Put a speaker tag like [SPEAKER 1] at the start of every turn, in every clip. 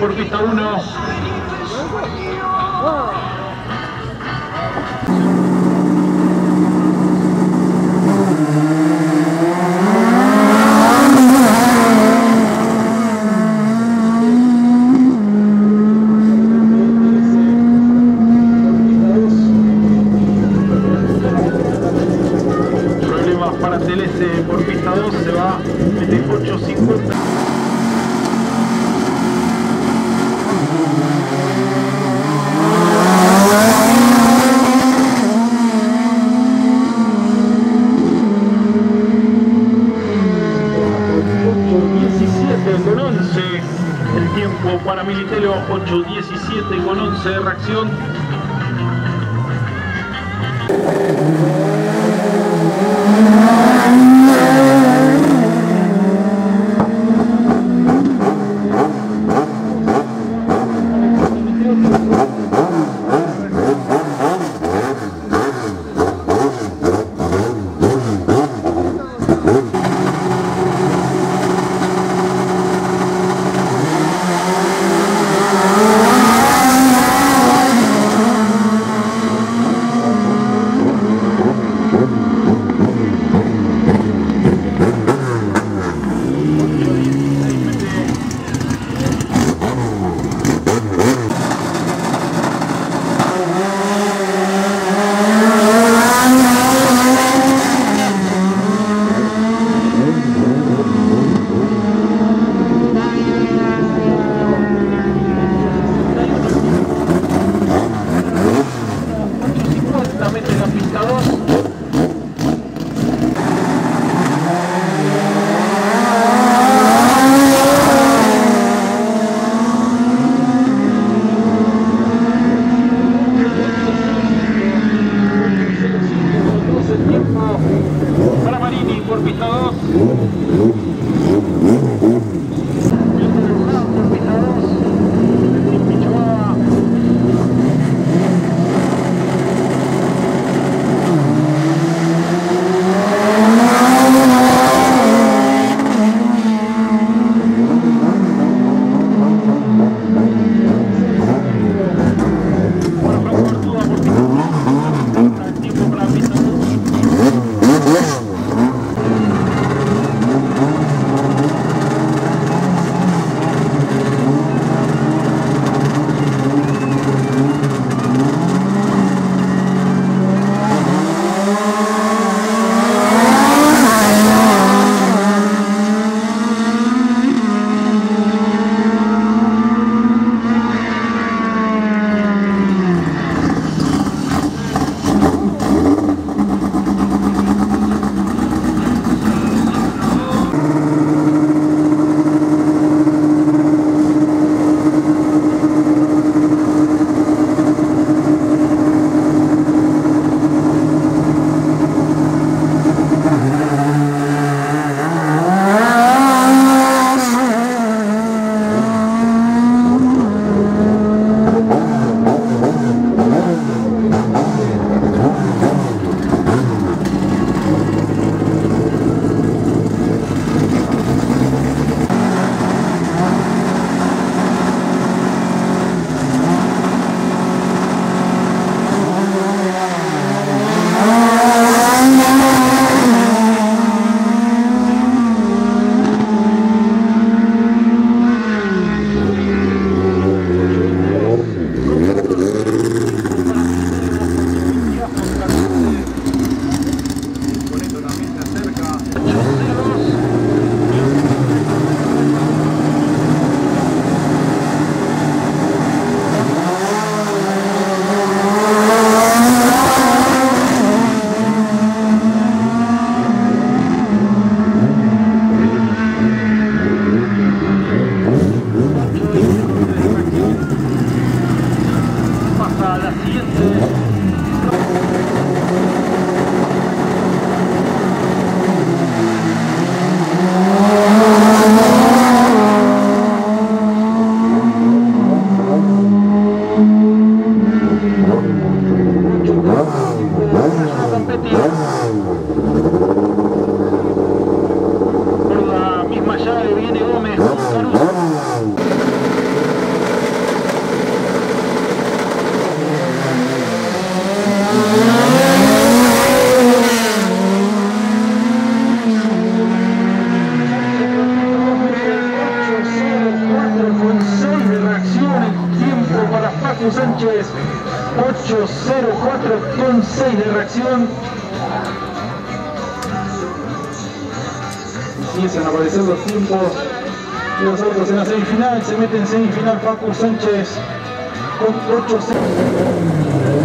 [SPEAKER 1] Por pista 17 con 11 de reacción. 804 con 6 de reacción. Empiezan a aparecer los tiempos y los autos en la semifinal. Se mete en semifinal Paco Sánchez con 8 -0.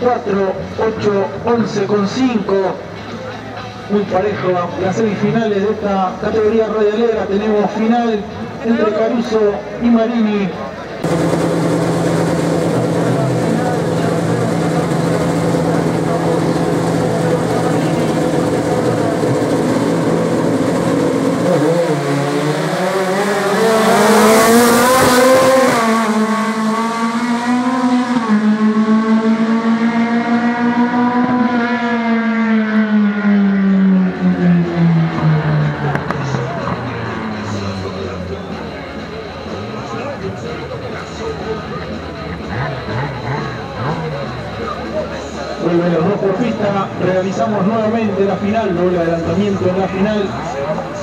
[SPEAKER 1] 4, 8, 11 con 5. Muy parejo las semifinales de esta categoría radialera. Tenemos final entre Caruso y Marini. Nuevamente la final, doble adelantamiento en la final,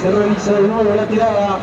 [SPEAKER 1] se realiza de nuevo la tirada.